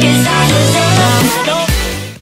Cause I was